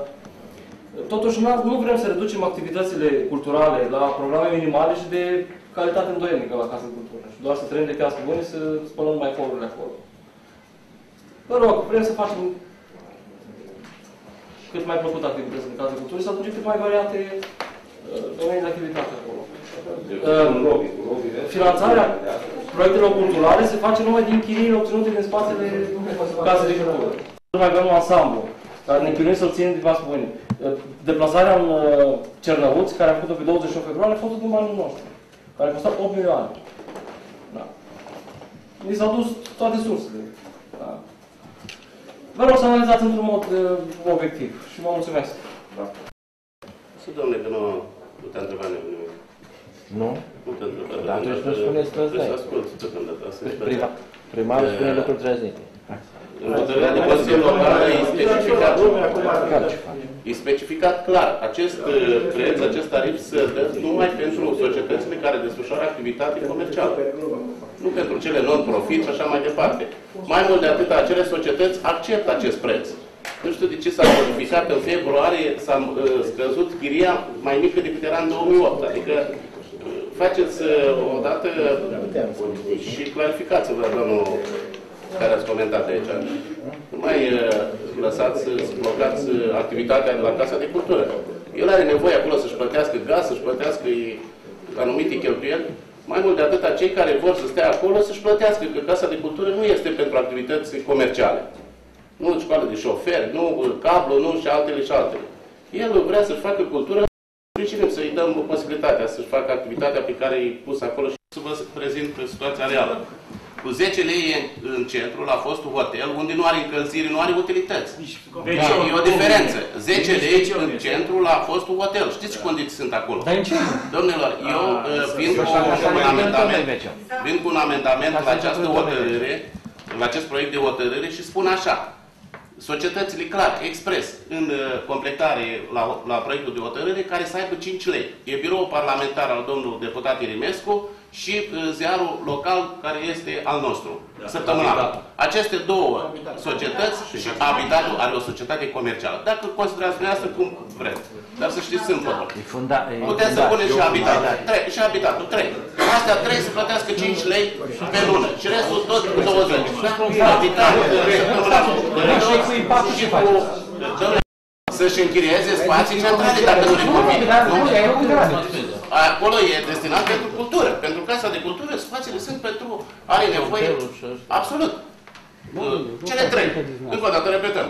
totuși, nu vrem să reducem activitățile culturale la programe minimale și de calitate îndoielnică la Casa de Cultură. Și doar să trăim de piață bune să spălăm mai forurile acolo. Vă rog, vrem să facem cât mai plăcut activități în Casa de Cultură și să aducem cât mai variate uh, domenii de activitate acolo. Uh, finanțarea proiectelor culturale se face numai din chiriile obținute din spațiile Casei de Cultură. Nu mai avem un ansamblu care ne chinuim să-l ținem din vas buni. Uh, deplasarea în Cernăuți, care a făcut-o pe 28 februarie, a fost din banii noștri, care a costat 8 milioane. Da. Ni s-au dus toate sursele. Da. Vă rog să analizați într-un mod uh, obiectiv și vă mulțumesc. Da. Să domnule, că nu, nu te-a întrebat nimeni. Nu? Nu te întreba. Dar trebuie să spuneți trăznăi. Trebuie să ascult deocamdată. Prima, primarul spune lucruri trăznite. În hotărârea de Consiliu Local e specificat, e specificat clar. Acest uh, preț, acest tarif se dă numai pentru societățile care desfășoară activitate comercială. Nu pentru cele non-profit și așa mai departe. Mai mult de atât, acele societăți acceptă acest preț. Nu știu de ce s-a modificat în februarie, s-a uh, scăzut chiria mai mică decât era în 2008. Adică uh, faceți o dată și clarificați-vă, domnul care ați comentat aici. Nu mai uh, lăsați, blocați uh, activitatea de la Casa de Cultură. El are nevoie acolo să-și plătească gaz, să-și plătească anumite cheltuieli. Mai mult de atât, cei care vor să stea acolo să-și plătească, că Casa de Cultură nu este pentru activități comerciale. Nu școală de șoferi, nu cablu, nu și altele și altele. El vrea să-și facă cultură, sprijinim să-i dăm posibilitatea să-și facă activitatea pe care e pus acolo și să vă prezint situația reală. Cu 10 lei în centru, la fostul hotel, unde nu are încălzire, nu are utilități. Deci e o diferență. 10 lei în centru, la fostul hotel. Știți ce condiții sunt acolo? Domnilor, eu uh, vin cu un amendament, vin cu un amendament la această hotărâre, la acest proiect de hotărâre și spun așa. Societățile, clar, expres, în uh, completare la, la proiectul de hotărâre, care să aibă 5 lei. E birou parlamentar al domnului deputat Irimescu, și uh, ziarul local care este al nostru, da, săptămânal. Aceste două societăți și Habitatul are o societate comercială. Dacă considerați dumneavoastră cum vreți. Dar să știți, sunt două. Puteți să puneți și Habitatul. Trei, și Habitatul, trei. Astea trei să plătească 5 lei pe lună și restul tot 20. Habitatul, săptămânal. Și cu să-și închirieze spații centrale dacă nu le convine. Acolo e destinat pentru cultură. Pentru Casa de Cultură, spațiile sunt pentru... Are nevoie... Absolut. Cele trei. Încă o dată repetăm.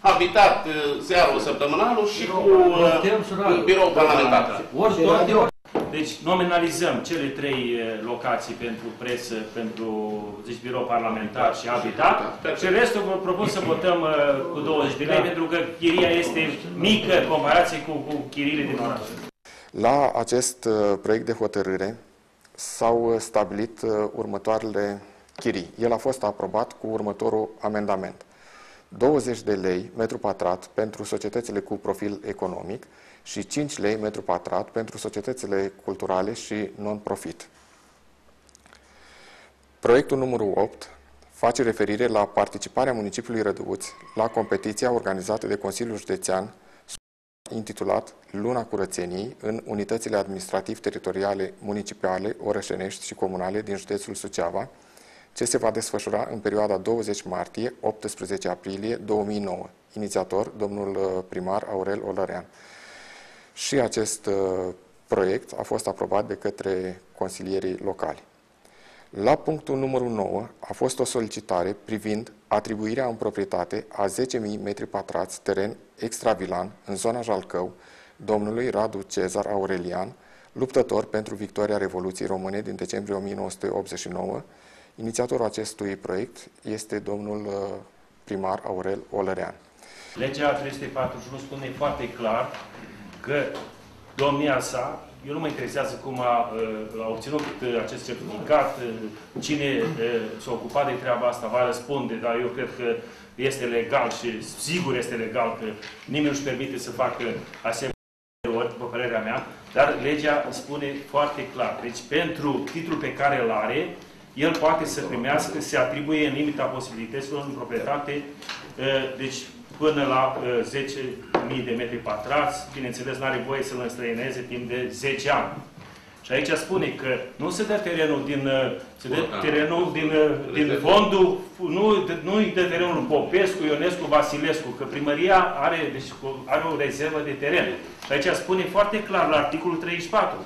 Habitat, ziarul săptămânalul și cu uh, birou parlamentar. Deci nominalizăm cele trei locații pentru presă, pentru zici, birou parlamentar și habitat și restul vă propun să votăm cu 20 de lei pentru că chiria este mică în comparație cu, cu chiriile din oraș. La acest uh, proiect de hotărâre s-au uh, stabilit uh, următoarele chirii. El a fost aprobat cu următorul amendament. 20 de lei metru pătrat pentru societățile cu profil economic și 5 lei metru pătrat pentru societățile culturale și non-profit. Proiectul numărul 8 face referire la participarea municipiului Rădăuți la competiția organizată de Consiliul Județean intitulat Luna Curățeniei în unitățile administrativ-teritoriale municipale, orășenești și comunale din județul Suceava, ce se va desfășura în perioada 20 martie-18 aprilie 2009. Inițiator, domnul uh, primar Aurel Olărean. Și acest uh, proiect a fost aprobat de către consilierii locali. La punctul numărul 9 a fost o solicitare privind atribuirea în proprietate a 10.000 metri pătrați teren extravilan în zona Jalcău domnului Radu Cezar Aurelian, luptător pentru victoria Revoluției Române din decembrie 1989. Inițiatorul acestui proiect este domnul uh, primar Aurel Olărean. Legea 341 spune foarte clar că domnia sa eu nu mă interesează cum a, ă, a obținut ă, acest certificat, ă, cine s-a ocupat de treaba asta, va răspunde, dar eu cred că este legal și sigur este legal că nimeni nu-și permite să facă asemenea ori, după părerea mea, dar legea spune foarte clar. Deci, pentru titlul pe care îl are, el poate să primească, se atribuie în limita posibilităților în proprietate, deci până la 10 1000 de metri pătrați, bineînțeles, nu are voie să-l înstrăineze timp de 10 ani. Și aici spune că nu se dă terenul din, uh, se dă terenul din, uh, deci din fondul, nu, nu îi dă terenul Popescu, Ionescu, Vasilescu, că primăria are, deci, are o rezervă de teren. Și aici spune foarte clar la articolul 34.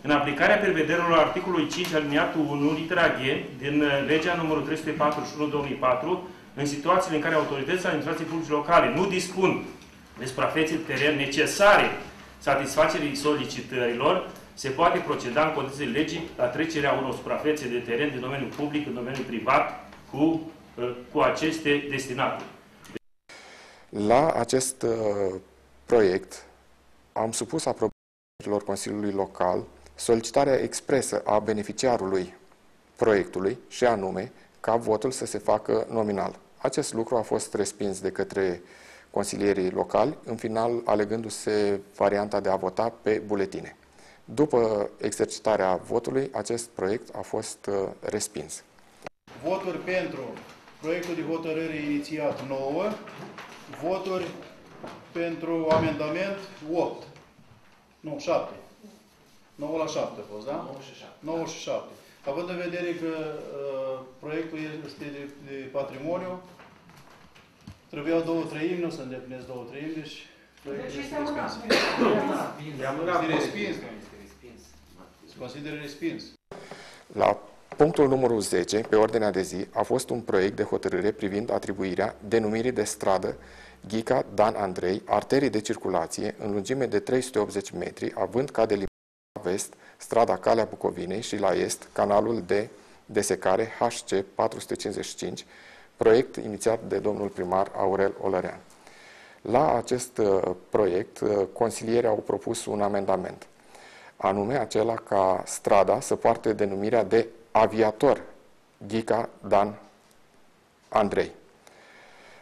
În aplicarea prevederilor articolului 5 aliniatul 1 litera G din uh, legea numărul 341-2004, în situațiile în care autoritățile administrației publice locale nu dispun de suprafețe de teren necesare satisfacerii solicitărilor, se poate proceda în condițiile legii la trecerea unor suprafețe de teren din domeniul public în domeniul privat cu, uh, cu aceste destinaturi. La acest uh, proiect am supus aprobărilor Consiliului Local solicitarea expresă a beneficiarului proiectului și anume ca votul să se facă nominal. Acest lucru a fost respins de către consilierii locali, în final alegându-se varianta de a vota pe buletine. După exercitarea votului, acest proiect a fost uh, respins. Voturi pentru proiectul de hotărâre inițiat 9, voturi pentru amendament 8. Nu, 7. 9 la 7 a fost, da? 9 și 7. 9 și 7. Având în vedere că uh, proiectul este de, de patrimoniu, trebuiau două treimi, nu se îndeplinesc două treimi, deci proiectul este respins. Este respins. Se consideră respins. La punctul numărul 10, pe ordinea de zi, a fost un proiect de hotărâre privind atribuirea denumirii de stradă Ghica Dan Andrei, arterii de circulație, în lungime de 380 metri, având ca de vest strada Calea Bucovinei și la est canalul de desecare HC 455, proiect inițiat de domnul primar Aurel Olărean. La acest uh, proiect, uh, consilierii au propus un amendament, anume acela ca strada să poarte denumirea de aviator Ghica Dan Andrei.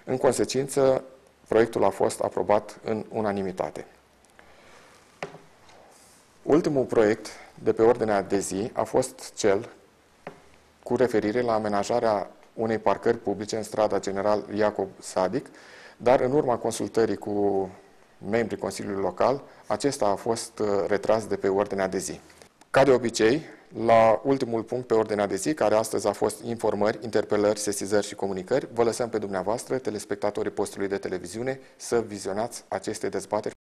În consecință, proiectul a fost aprobat în unanimitate. Ultimul proiect de pe ordinea de zi a fost cel cu referire la amenajarea unei parcări publice în strada General Iacob Sadic, dar în urma consultării cu membrii Consiliului Local, acesta a fost uh, retras de pe ordinea de zi. Ca de obicei, la ultimul punct pe ordinea de zi, care astăzi a fost informări, interpelări, sesizări și comunicări, vă lăsăm pe dumneavoastră, telespectatorii postului de televiziune, să vizionați aceste dezbateri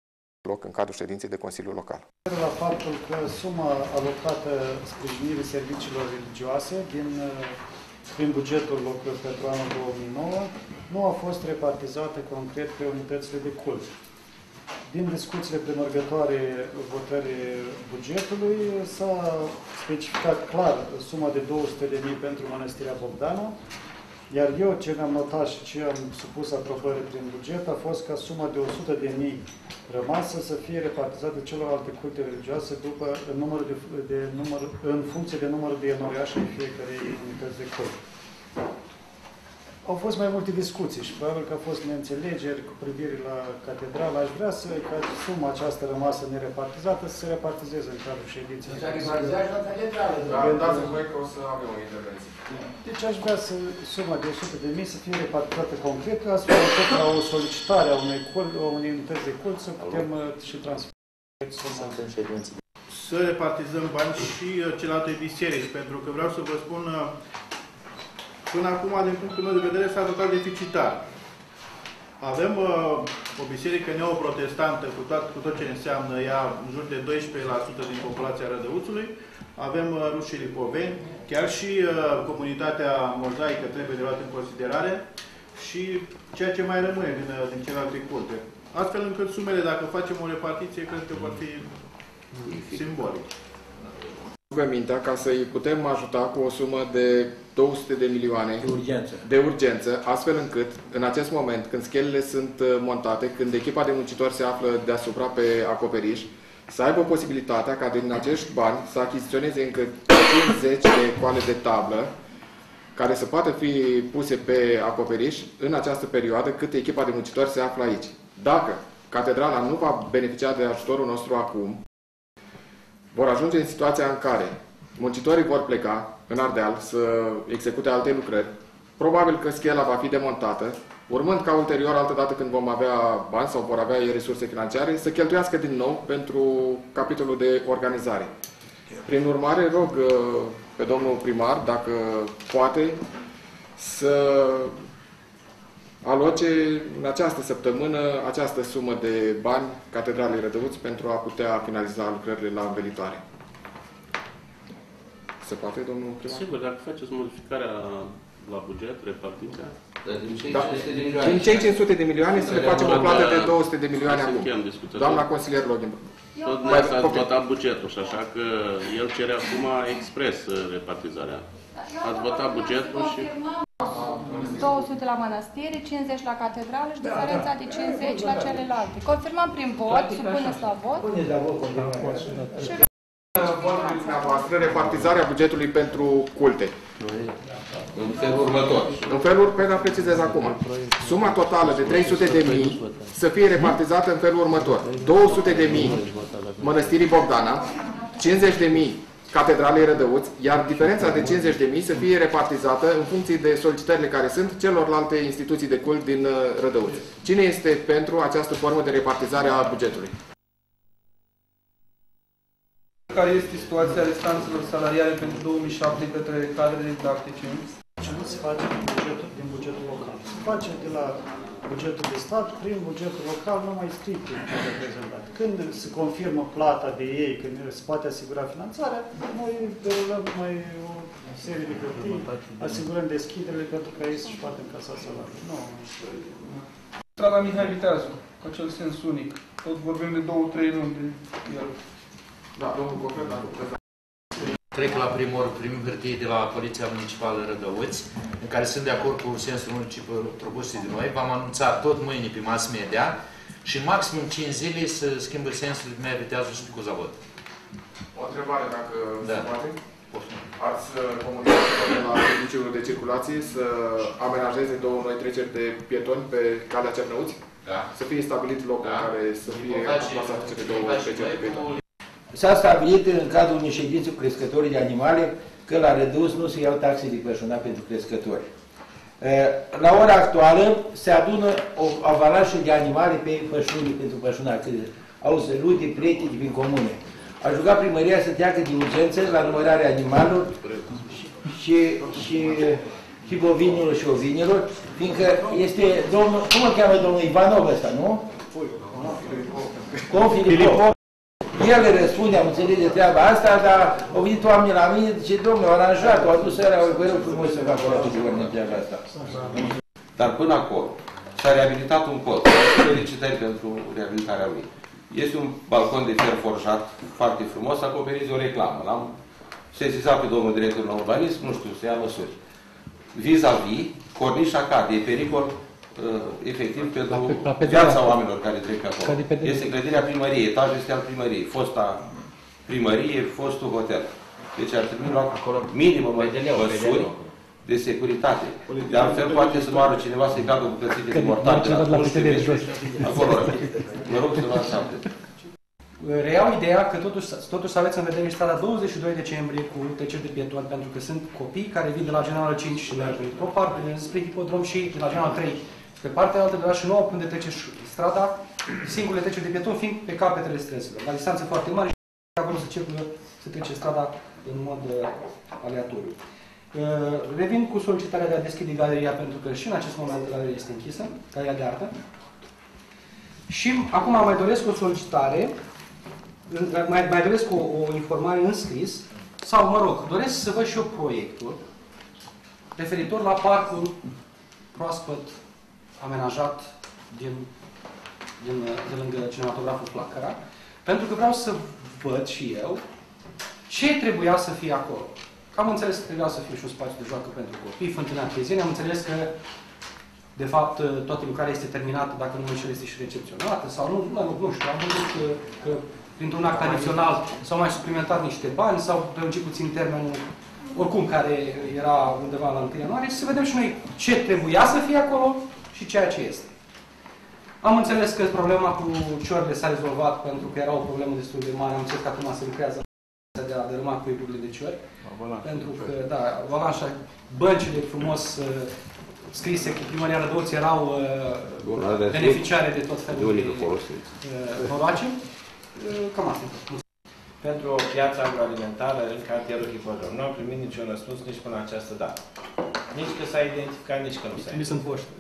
loc în cadrul ședinței de Consiliu Local. La faptul că suma alocată sprijinirii serviciilor religioase din, prin bugetul locului pentru anul 2009 nu a fost repartizată concret pe unitățile de cult. Din discuțiile premergătoare votării bugetului s-a specificat clar suma de 200.000 pentru Mănăstirea Bogdanu, iar eu ce mi-am notat și ce am supus aprobării prin buget a fost ca suma de 100 de mii rămasă să fie repartizată celorlalte culte religioase după numărul de, de număr, în funcție de numărul de enoriași în fiecare unități de cult. Au fost mai multe discuții și probabil că au fost neînțelegeri cu privire la catedrală. Aș vrea să, ca suma această rămasă nerepartizată să se repartizeze în cadrul ședinței. Deci repartizează la catedrală. Dar dați voi că o să avem o intervenție. Deci aș vrea să suma de 100 de mii să fie repartizată concret, astfel încât la o solicitare a unei, cul, a unei unități de cult să putem uh, și transfera suma. Să repartizăm bani și uh, celelalte biserici, pentru că vreau să vă spun uh, Până acum, din punctul meu de vedere, s-a total deficitar. Avem uh, o biserică neoprotestantă cu tot, cu tot ce înseamnă ea, în jur de 12% din populația Rădăuțului. Avem uh, rușii lipoveni, chiar și uh, comunitatea mozaică trebuie de luat în considerare și ceea ce mai rămâne din, uh, din celelalte culte. Astfel încât sumele, dacă facem o repartiție, cred că vor fi simbolice vă mintea ca să-i putem ajuta cu o sumă de 200 de milioane de urgență. de urgență, astfel încât, în acest moment, când schelele sunt uh, montate, când echipa de muncitori se află deasupra pe acoperiș, să aibă posibilitatea ca din acești bani să achiziționeze încă 50 de coale de tablă care să poată fi puse pe acoperiș în această perioadă cât echipa de muncitori se află aici. Dacă catedrala nu va beneficia de ajutorul nostru acum, vor ajunge în situația în care muncitorii vor pleca în Ardeal să execute alte lucrări, probabil că schela va fi demontată, urmând ca ulterior, altă dată când vom avea bani sau vor avea ei resurse financiare, să cheltuiască din nou pentru capitolul de organizare. Prin urmare, rog uh, pe domnul primar, dacă poate, să aloce în această săptămână această sumă de bani Catedralei Rădăuți pentru a putea finaliza lucrările la învelitoare. Se poate, domnul primar? Sigur, dacă faceți modificarea la buget, repartiția... din cei Da. 500 de milioane. Din cei 500 de milioane să le facem o plată de 200 de milioane Hai să acum. încheiem discuția. Doamna consilier Login. Tot dumneavoastră ați votat bugetul și așa că el cere acum expres uh, repartizarea. Ați votat bugetul și... 200 la mănăstire, 50 la catedrală și diferența de 50 la celelalte. Confirmăm prin vot, supuneți la vot. Și Votul dumneavoastră, repartizarea bugetului pentru culte. În felul următor. În felul pe care precizez acum. Suma totală de 300 de mii să fie repartizată în felul următor. 200 de mii Mănăstirii Bogdana, 50 de mii Catedralei Rădăuți, iar diferența de 50 de mii să fie repartizată în funcție de solicitările care sunt celorlalte instituții de cult din uh, Rădăuți. Cine este pentru această formă de repartizare a bugetului? Care este situația restanțelor salariale pentru 2007 către cadrele didactice? Ce nu se face din bugetul, din bugetul local. Se face de la bugetul de stat prin bugetul local numai strict reprezentat. Când se confirmă plata de ei, când se poate asigura finanțarea, noi derulăm mai o serie de hârtii, asigurăm deschiderile pentru că ei să-și poată încasa salariul. Nu. Strada Mihai Viteazu, cu acel sens unic. Tot vorbim de două, trei luni de el. Da, domnul Gofret, dacă puteți Trec la primul primul hârtie de la Poliția Municipală Rădăuți, în care sunt de acord cu sensul unic propus de noi. V-am anunțat tot mâine pe mass media și în maximum 5 zile să schimbă sensul de mai vitează și cu zavod. O întrebare, dacă Da. se poate. Ați uh, comunicat de la serviciul de circulație să amenajeze două noi treceri de pietoni pe calea Cernăuți? Da. Să fie stabilit locul în care să fie amplasate cele două treceri de pietoni. S-a stabilit în cadrul unei ședințe cu crescătorii de animale că la redus nu se iau taxe de pășunat pentru crescători. E, La ora actuală se adună o avalanșă de animale pe pășunii pentru pășunat, că au sălute, prieteni din comune. Aș jucat primăria să treacă de urgență la numărarea animalelor și, și, și, și bovinilor și ovinilor, fiindcă este domnul, cum îl cheamă domnul Ivanov ăsta, nu? Cum Filipov. El le răspunde, am înțeles de treaba asta, dar au venit oamenii la mine, zice, domnule, au aranjat, au adus ăla, vă rog frumos să facă la de ordine treaba asta. Dar până acolo s-a reabilitat un pod. Felicitări pentru reabilitarea lui. Este un balcon de fer forjat foarte frumos, acoperit de o reclamă. L-am sesizat pe domnul director la urbanism, nu știu, să ia măsuri. Vis-a-vis, cornișa cade, e pericol uh, efectiv pentru la pe- viața oamenilor care trec pe acolo. Cade pe dreapta. Este clădirea primăriei, etajul este al primăriei, fosta primărie, fostul hotel. Deci ar trebui luat acolo minimă măsuri de securitate. De altfel, poate să moară cineva să-i cadă bucățite de mortar. de cineva de la nu știu PTD de jos. Acolo. Mă rog să luați aminte. Reiau ideea că totuși, totuși să aveți în vedere strada 22 decembrie cu treceri de pietoni, pentru că sunt copii care vin de la General 5 și merg pe o parte spre hipodrom și de la General 3 spre partea altă de la și 9 unde trece și strada, singurele treceri de pietoni fiind pe capetele străzilor, la distanțe foarte mari și acolo se circulă, se trece strada în mod uh, aleatoriu. Uh, Revin cu solicitarea de a deschide galeria pentru că și în acest moment galeria este închisă, galeria de artă. Și acum mai doresc o solicitare, mai, mai doresc o, o informare în scris, sau mă rog, doresc să văd și eu proiectul referitor la parcul proaspăt amenajat din, din, de lângă cinematograful Flacăra, pentru că vreau să văd și eu ce trebuia să fie acolo. Am înțeles că trebuia să fie și un spațiu de joacă pentru copii, fântâna Arteziene, am înțeles că de fapt, toată lucrarea este terminată, dacă nu mă înșel, este și recepționată, sau nu, nu, nu, nu știu, am văzut că, că printr-un act adițional s-au mai suplimentat niște bani, sau prelungit puțin termenul, oricum, care era undeva la 1 ianuarie, și să vedem și noi ce trebuia să fie acolo și ceea ce este. Am înțeles că problema cu ciorile s-a rezolvat pentru că era o problemă destul de mare, am înțeles că acum se lucrează de a dărâma cuiburile de ciori, pentru că, da, avalanșa, băncile frumos scrise că primăria Rădăuți erau Bun, uh, aveți beneficiare de tot De felul unii de nu folosiți. uh, noroace. Uh, Cam asta. Pentru o piață agroalimentară în cartierul Hipodrom. Nu am primit niciun răspuns nici până această dată. Nici că s-a identificat, nici că nu s-a Trimis în poștă.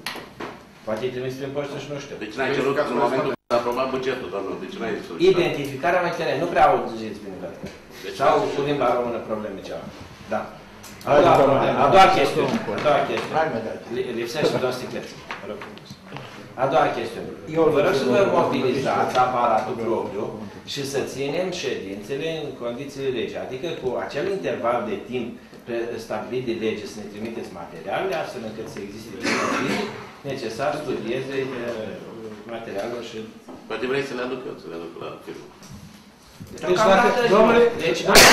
Poate e trimis prin poștă și nu știu. Deci n-ai cerut în momentul când s-a aprobat bugetul, doamnă, deci n-ai solicitat. Identificarea mai teren, nu prea auziți bine, dar. Deci Sau nu- cu limba română probleme ceva. Da. A Hai, doua, doamne, problemă, a hai, doua hai, chestiune. hai, A doua chestiune. Li- Lipsește doar sticlețe. Vă rog frumos. A doua chestiune. Eu vă rog să vă mobilizați aparatul propriu și să ținem ședințele în condițiile legii, adică cu acel interval de timp pre- stabilit de lege să ne trimiteți materialele, astfel încât să existe timp fizic necesar studieze eh, materialul și... Poate vrei să le aduc eu, să le aduc la firmă. Deci, dacă, domnule, Deci, dacă,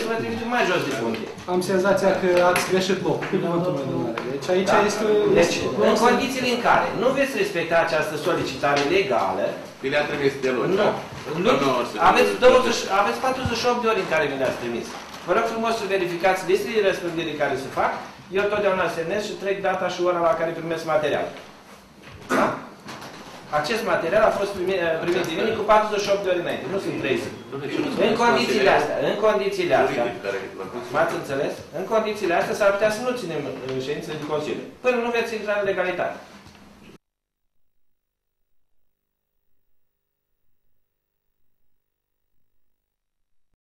să vă trimitem mai jos de puncte. am senzația că ați greșit locul, pe cuvântul meu, domnule. Deci aici Da. este... Deci, este- în condițiile în care nu veți respecta această solicitare legală, Vi le-a trimis de luni, nu. da? Nu. Nu, o să- Aveți, 20, aveți 48 de ori în care mi le-ați trimis. Vă rog frumos să verificați listele de răspândire care se fac. Eu totdeauna semnez și trec data și ora la care primesc material. Da? Acest material a fost primit, primit de mine cu 48 de ori înainte, nu sunt 30. În condițiile astea, în condițiile astea, m-ați înțeles? În condițiile astea s-ar putea să nu ținem uh, ședințele de Consiliu, până nu veți intra în legalitate.